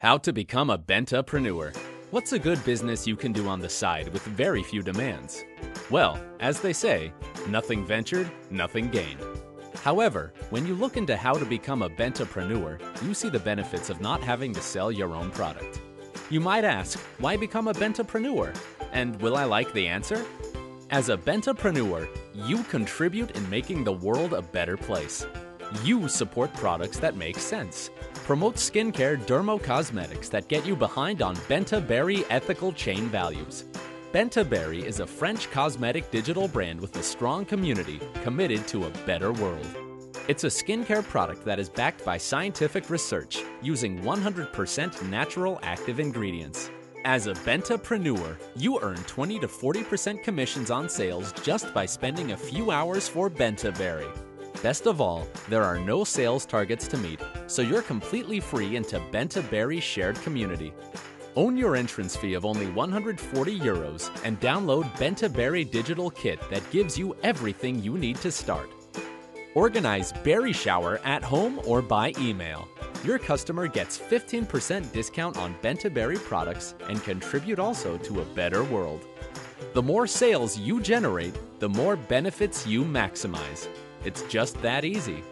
How to become a Bentapreneur. What's a good business you can do on the side with very few demands? Well, as they say, nothing ventured, nothing gained. However, when you look into how to become a Bentapreneur, you see the benefits of not having to sell your own product. You might ask, why become a Bentapreneur? And will I like the answer? As a Bentapreneur, you contribute in making the world a better place. You support products that make sense. Promote skincare dermocosmetics that get you behind on Benta Berry ethical chain values. Benta Berry is a French cosmetic digital brand with a strong community committed to a better world. It's a skincare product that is backed by scientific research using 100% natural active ingredients. As a Bentapreneur, you earn 20 to 40% commissions on sales just by spending a few hours for Benta Berry. Best of all, there are no sales targets to meet, so you're completely free into Benta Berry shared community. Own your entrance fee of only 140 euros and download Benta Berry Digital Kit that gives you everything you need to start. Organize Berry Shower at home or by email. Your customer gets 15% discount on Benta Berry products and contribute also to a better world. The more sales you generate, the more benefits you maximize. It's just that easy.